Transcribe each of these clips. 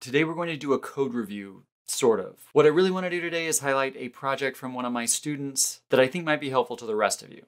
Today we're going to do a code review, sort of. What I really want to do today is highlight a project from one of my students that I think might be helpful to the rest of you.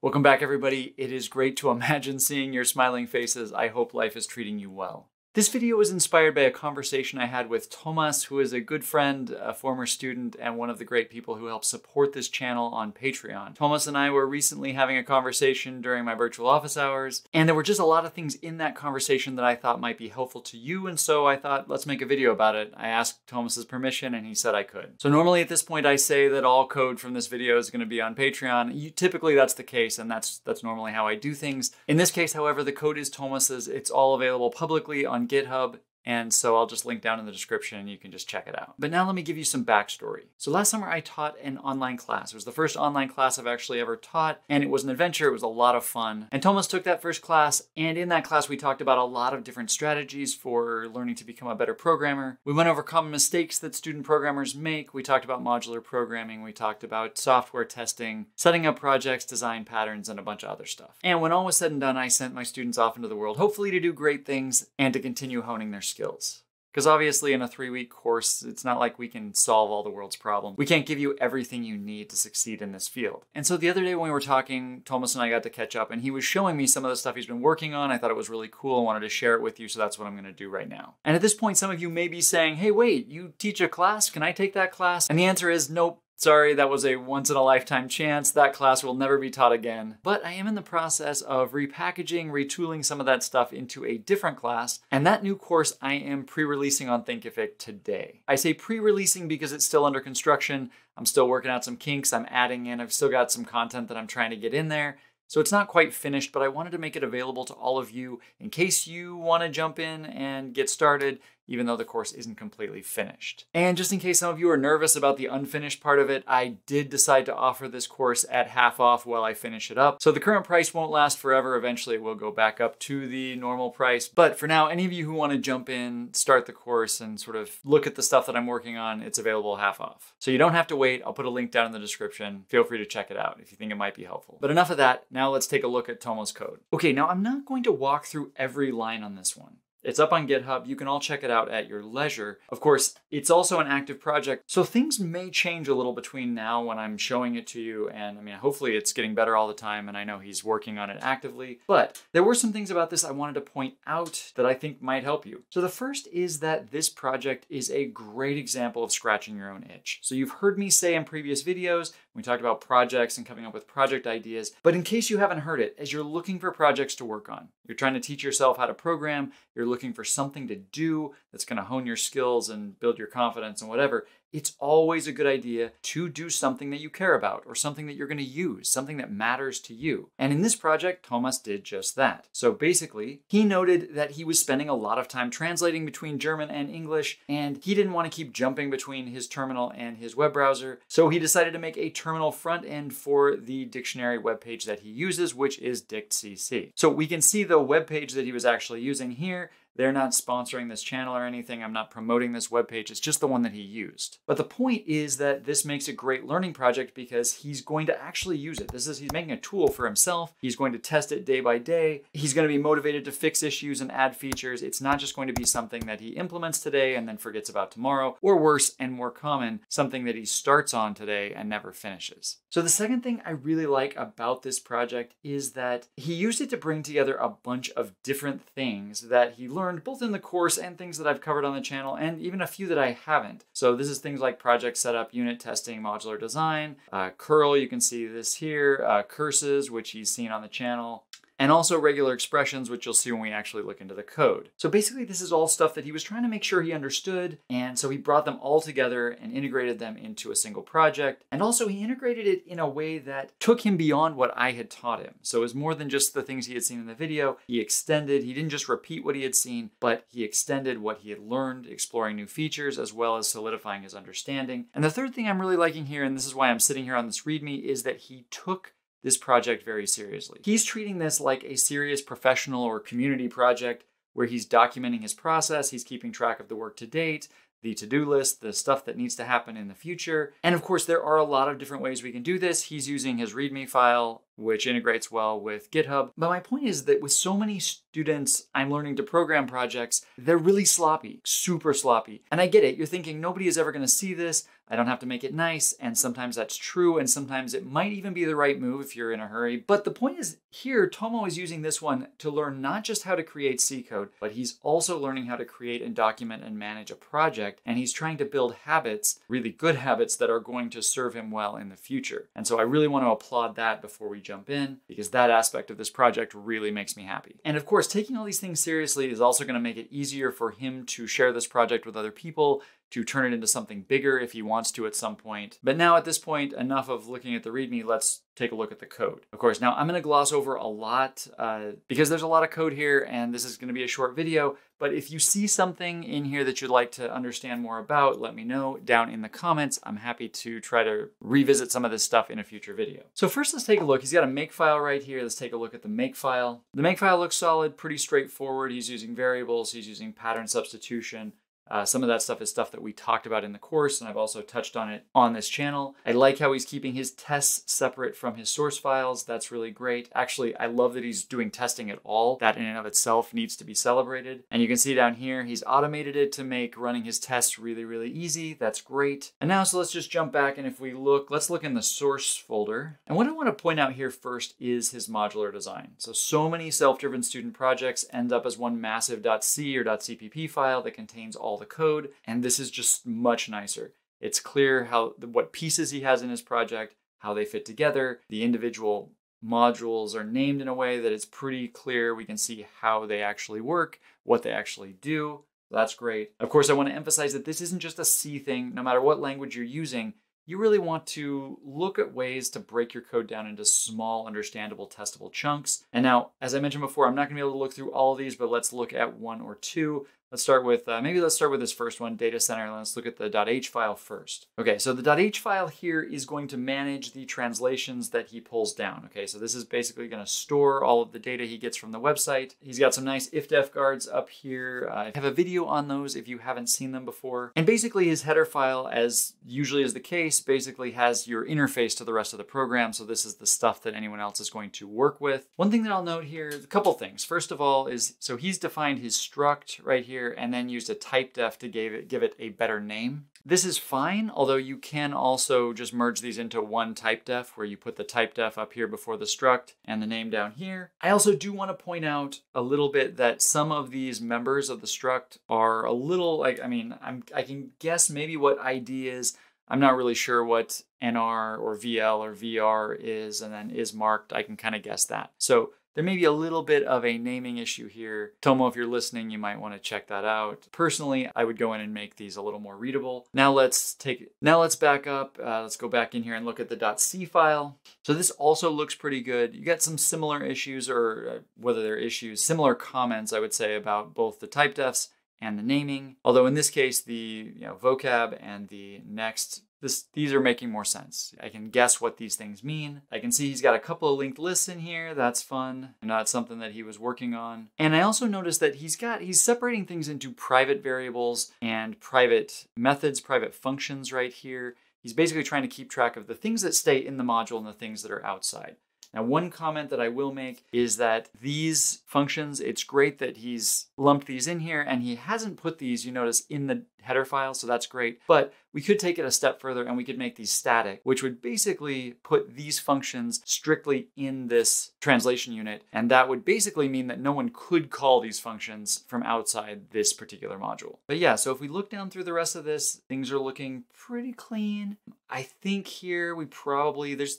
Welcome back, everybody. It is great to imagine seeing your smiling faces. I hope life is treating you well. This video was inspired by a conversation I had with Thomas, who is a good friend, a former student, and one of the great people who help support this channel on Patreon. Thomas and I were recently having a conversation during my virtual office hours, and there were just a lot of things in that conversation that I thought might be helpful to you, and so I thought, let's make a video about it. I asked Thomas's permission, and he said I could. So normally at this point, I say that all code from this video is going to be on Patreon. You, typically that's the case, and that's that's normally how I do things. In this case, however, the code is Thomas's. It's all available publicly on GitHub and so I'll just link down in the description and you can just check it out. But now let me give you some backstory. So last summer I taught an online class. It was the first online class I've actually ever taught and it was an adventure. It was a lot of fun. And Thomas took that first class and in that class we talked about a lot of different strategies for learning to become a better programmer. We went over common mistakes that student programmers make. We talked about modular programming. We talked about software testing, setting up projects, design patterns, and a bunch of other stuff. And when all was said and done, I sent my students off into the world, hopefully to do great things and to continue honing their skills skills. Because obviously, in a three week course, it's not like we can solve all the world's problems. We can't give you everything you need to succeed in this field. And so the other day when we were talking, Thomas and I got to catch up, and he was showing me some of the stuff he's been working on. I thought it was really cool. I wanted to share it with you, so that's what I'm going to do right now. And at this point, some of you may be saying, hey, wait, you teach a class? Can I take that class? And the answer is nope. Sorry, that was a once in a lifetime chance. That class will never be taught again. But I am in the process of repackaging, retooling some of that stuff into a different class, and that new course I am pre releasing on Thinkific today. I say pre releasing because it's still under construction. I'm still working out some kinks, I'm adding in, I've still got some content that I'm trying to get in there. So it's not quite finished, but I wanted to make it available to all of you in case you want to jump in and get started, even though the course isn't completely finished. And just in case some of you are nervous about the unfinished part of it, I did decide to offer this course at half off while I finish it up. So the current price won't last forever. Eventually it will go back up to the normal price. But for now, any of you who want to jump in, start the course and sort of look at the stuff that I'm working on, it's available half off. So you don't have to wait. I'll put a link down in the description. Feel free to check it out if you think it might be helpful. But enough of that. Now let's take a look at Tomo's code. Okay, now I'm not going to walk through every line on this one. It's up on GitHub. You can all check it out at your leisure. Of course, it's also an active project, so things may change a little between now when I'm showing it to you. And I mean, hopefully it's getting better all the time, and I know he's working on it actively. But there were some things about this I wanted to point out that I think might help you. So the first is that this project is a great example of scratching your own itch. So you've heard me say in previous videos, we talked about projects and coming up with project ideas. But in case you haven't heard it, as you're looking for projects to work on, you're trying to teach yourself how to program, you're looking for something to do that's going to hone your skills and build your confidence and whatever, it's always a good idea to do something that you care about or something that you're going to use, something that matters to you. And in this project, Thomas did just that. So basically, he noted that he was spending a lot of time translating between German and English, and he didn't want to keep jumping between his terminal and his web browser. So he decided to make a terminal front end for the dictionary webpage that he uses, which is DictCC. So we can see the web page that he was actually using here. They're not sponsoring this channel or anything. I'm not promoting this webpage. It's just the one that he used. But the point is that this makes a great learning project because he's going to actually use it. This is he's making a tool for himself. He's going to test it day by day. He's going to be motivated to fix issues and add features. It's not just going to be something that he implements today and then forgets about tomorrow, or worse and more common, something that he starts on today and never finishes. So the second thing I really like about this project is that he used it to bring together a bunch of different things that he learned learned both in the course and things that I've covered on the channel, and even a few that I haven't. So this is things like project setup, unit testing, modular design, uh, curl, you can see this here, uh, curses, which he's seen on the channel, and also regular expressions, which you'll see when we actually look into the code. So basically, this is all stuff that he was trying to make sure he understood, and so he brought them all together and integrated them into a single project. And also, he integrated it in a way that took him beyond what I had taught him. So it was more than just the things he had seen in the video. He extended, he didn't just repeat what he had seen, but he extended what he had learned, exploring new features, as well as solidifying his understanding. And the third thing I'm really liking here, and this is why I'm sitting here on this README, is that he took this project very seriously. He's treating this like a serious professional or community project where he's documenting his process, he's keeping track of the work to date, the to do list, the stuff that needs to happen in the future. And of course, there are a lot of different ways we can do this. He's using his README file, which integrates well with GitHub. But my point is that with so many students I'm learning to program projects, they're really sloppy, super sloppy. And I get it. You're thinking nobody is ever going to see this. I don't have to make it nice. And sometimes that's true. And sometimes it might even be the right move if you're in a hurry. But the point is here, Tomo is using this one to learn not just how to create C code, but he's also learning how to create and document and manage a project. And he's trying to build habits, really good habits that are going to serve him well in the future. And so I really want to applaud that before we jump in because that aspect of this project really makes me happy. And of course, taking all these things seriously is also going to make it easier for him to share this project with other people to turn it into something bigger if he wants to at some point. But now at this point, enough of looking at the README, let's take a look at the code. Of course, now I'm gonna gloss over a lot uh, because there's a lot of code here and this is gonna be a short video, but if you see something in here that you'd like to understand more about, let me know down in the comments. I'm happy to try to revisit some of this stuff in a future video. So first let's take a look. He's got a makefile right here. Let's take a look at the makefile. The makefile looks solid, pretty straightforward. He's using variables, he's using pattern substitution, uh, some of that stuff is stuff that we talked about in the course, and I've also touched on it on this channel. I like how he's keeping his tests separate from his source files. That's really great. Actually, I love that he's doing testing at all. That in and of itself needs to be celebrated. And you can see down here, he's automated it to make running his tests really, really easy. That's great. And now, so let's just jump back, and if we look, let's look in the source folder. And what I want to point out here first is his modular design. So, so many self-driven student projects end up as one massive .c or .cpp file that contains all the code, and this is just much nicer. It's clear how what pieces he has in his project, how they fit together. The individual modules are named in a way that it's pretty clear. We can see how they actually work, what they actually do. That's great. Of course, I want to emphasize that this isn't just a C thing. No matter what language you're using, you really want to look at ways to break your code down into small, understandable, testable chunks. And now, as I mentioned before, I'm not gonna be able to look through all of these, but let's look at one or two. Let's start with, uh, maybe let's start with this first one, data center. Let's look at the .h file first. Okay, so the .h file here is going to manage the translations that he pulls down. Okay, so this is basically gonna store all of the data he gets from the website. He's got some nice if-def guards up here. I have a video on those if you haven't seen them before. And basically his header file, as usually is the case, basically has your interface to the rest of the program. So this is the stuff that anyone else is going to work with. One thing that I'll note here, a couple things. First of all is, so he's defined his struct right here here and then used a type def to give it, give it a better name. This is fine, although you can also just merge these into one type def where you put the type def up here before the struct and the name down here. I also do want to point out a little bit that some of these members of the struct are a little like, I mean, I'm, I can guess maybe what ID is. I'm not really sure what NR or VL or VR is and then is marked. I can kind of guess that. So there may be a little bit of a naming issue here. Tomo, if you're listening, you might want to check that out. Personally, I would go in and make these a little more readable. Now let's take, now let's back up. Uh, let's go back in here and look at the .c file. So this also looks pretty good. You got some similar issues or uh, whether they're issues, similar comments, I would say, about both the type defs and the naming. Although in this case, the you know, vocab and the next this, these are making more sense. I can guess what these things mean. I can see he's got a couple of linked lists in here. That's fun. Not something that he was working on. And I also noticed that he's got, he's separating things into private variables and private methods, private functions right here. He's basically trying to keep track of the things that stay in the module and the things that are outside. Now, one comment that I will make is that these functions, it's great that he's lumped these in here and he hasn't put these, you notice, in the header file, so that's great. But we could take it a step further and we could make these static, which would basically put these functions strictly in this translation unit. And that would basically mean that no one could call these functions from outside this particular module. But yeah, so if we look down through the rest of this, things are looking pretty clean. I think here we probably, there's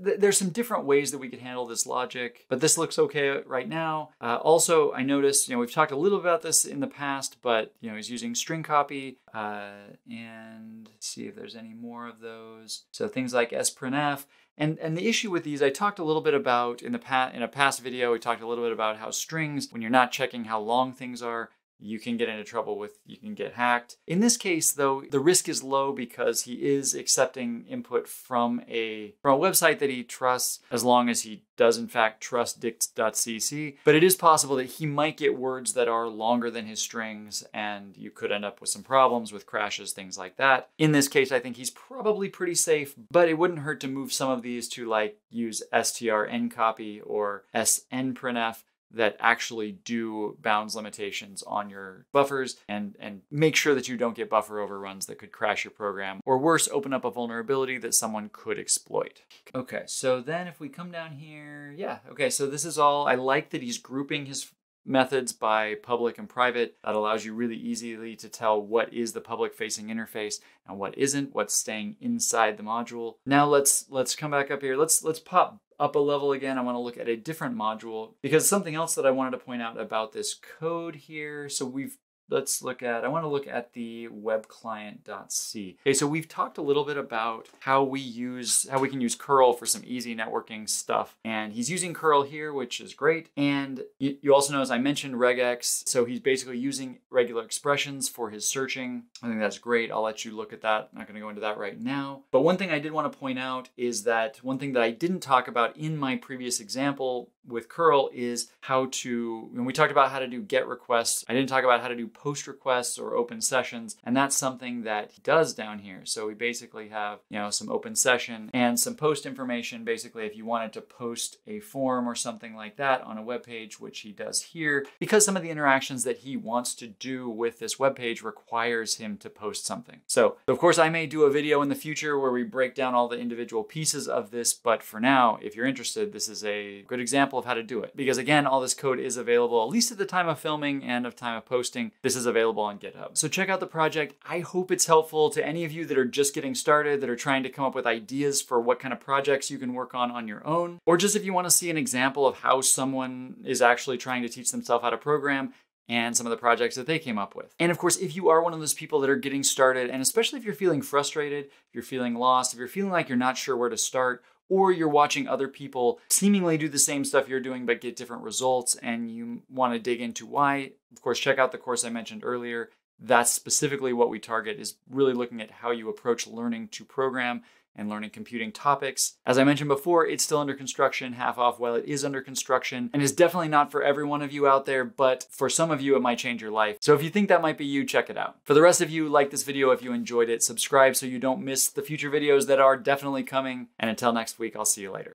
there's some different ways that we could handle this logic, but this looks okay right now. Uh, also, I noticed, you know, we've talked a little bit about this in the past, but, you know, he's using string copy uh, and see if there's any more of those. So things like sprintf. And, and the issue with these, I talked a little bit about in the past, in a past video, we talked a little bit about how strings, when you're not checking how long things are, you can get into trouble with you can get hacked. In this case though, the risk is low because he is accepting input from a from a website that he trusts as long as he does in fact trust dict.cc. But it is possible that he might get words that are longer than his strings and you could end up with some problems with crashes, things like that. In this case, I think he's probably pretty safe, but it wouldn't hurt to move some of these to like use strncopy or snprintf that actually do bounds limitations on your buffers and, and make sure that you don't get buffer overruns that could crash your program or worse, open up a vulnerability that someone could exploit. Okay, so then if we come down here, yeah, okay, so this is all, I like that he's grouping his methods by public and private. That allows you really easily to tell what is the public facing interface and what isn't, what's staying inside the module. Now let's let's come back up here. Let's let's pop up a level again, I want to look at a different module because something else that I wanted to point out about this code here. So we've let's look at, I want to look at the webclient.c. Okay, so we've talked a little bit about how we use, how we can use curl for some easy networking stuff. And he's using curl here, which is great. And you, you also notice I mentioned regex. So he's basically using regular expressions for his searching. I think that's great. I'll let you look at that. I'm not going to go into that right now. But one thing I did want to point out is that one thing that I didn't talk about in my previous example with curl is how to, when we talked about how to do get requests, I didn't talk about how to do post requests or open sessions. And that's something that he does down here. So we basically have, you know, some open session and some post information. Basically, if you wanted to post a form or something like that on a web page, which he does here, because some of the interactions that he wants to do with this web page requires him to post something. So of course, I may do a video in the future where we break down all the individual pieces of this. But for now, if you're interested, this is a good example of how to do it. Because again, all this code is available, at least at the time of filming and of time of posting. This is available on GitHub. So check out the project. I hope it's helpful to any of you that are just getting started, that are trying to come up with ideas for what kind of projects you can work on on your own, or just if you want to see an example of how someone is actually trying to teach themselves how to program, and some of the projects that they came up with. And of course, if you are one of those people that are getting started, and especially if you're feeling frustrated, if you're feeling lost, if you're feeling like you're not sure where to start, or you're watching other people seemingly do the same stuff you're doing but get different results and you want to dig into why, of course, check out the course I mentioned earlier. That's specifically what we target is really looking at how you approach learning to program and learning computing topics. As I mentioned before, it's still under construction, half off while it is under construction, and is definitely not for every one of you out there, but for some of you, it might change your life. So if you think that might be you, check it out. For the rest of you, like this video if you enjoyed it, subscribe so you don't miss the future videos that are definitely coming, and until next week, I'll see you later.